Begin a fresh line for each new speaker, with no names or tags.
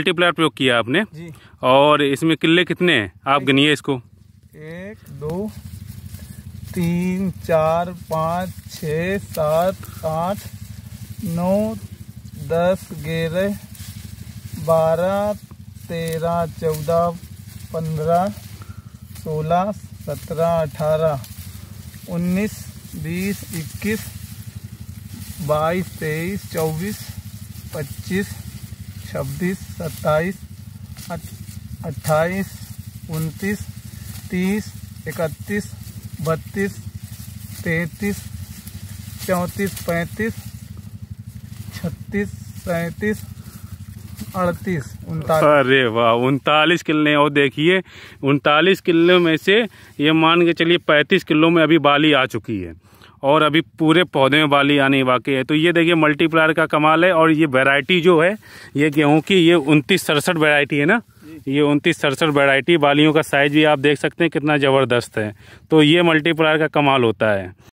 multiplier प्रयोग किया आपने और इसमें किले कितने हैं आप गिनिए इसको
एक दो तीन चार पाँच छ सात आठ नौ दस ग्यारह बारह तेरह चौदह पंद्रह सोलह सत्रह अठारह उन्नीस बीस इक्कीस बाईस तेईस चौबीस पच्चीस छब्बीस सत्ताईस अट्ठाईस उनतीस तीस इकतीस बत्तीस तैंतीस चौंतीस पैंतीस छत्तीस सैंतीस अड़तीस
उनतालीस अरे वाह उनतालीस किले और देखिए उनतालीस किलो में से ये मान के चलिए पैंतीस किलो में अभी बाली आ चुकी है और अभी पूरे पौधे में बाली आने बाकी है तो ये देखिए मल्टीप्लायर का कमाल है और ये वैरायटी जो है ये गेहूँ की ये उनतीस सड़सठ वैरायटी है ना ये उनतीस सड़सठ वेराइटी बालियों का साइज भी आप देख सकते हैं कितना ज़बरदस्त है तो ये मल्टीप्लायर का कमाल होता है